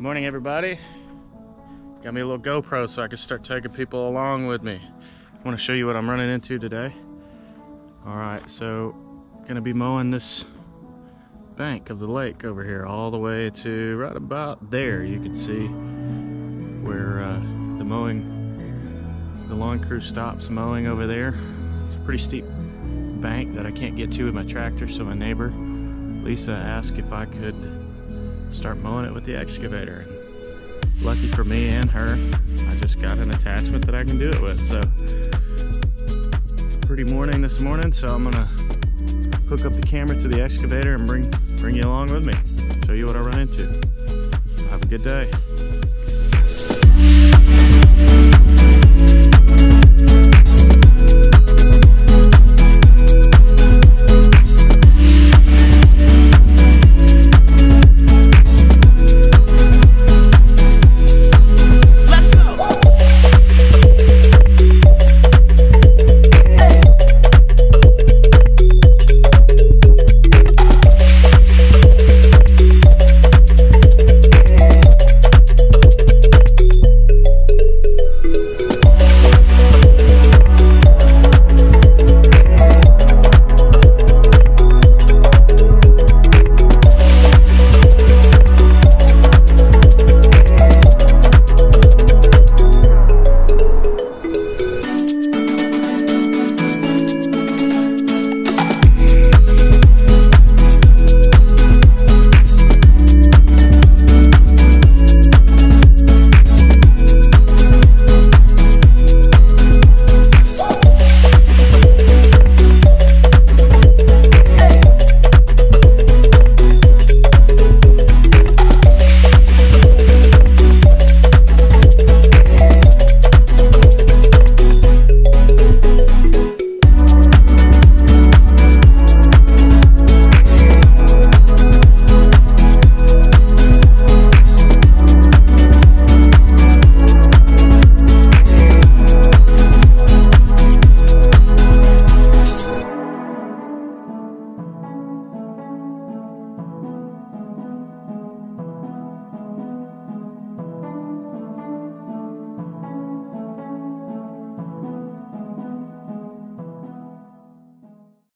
Good morning, everybody. Got me a little GoPro so I can start taking people along with me. I want to show you what I'm running into today. All right, so gonna be mowing this bank of the lake over here all the way to right about there. You can see where uh, the mowing, the lawn crew stops mowing over there. It's a pretty steep bank that I can't get to with my tractor, so my neighbor, Lisa, asked if I could start mowing it with the excavator. And Lucky for me and her, I just got an attachment that I can do it with. So pretty morning this morning, so I'm gonna hook up the camera to the excavator and bring bring you along with me. Show you what I run into. Have a good day.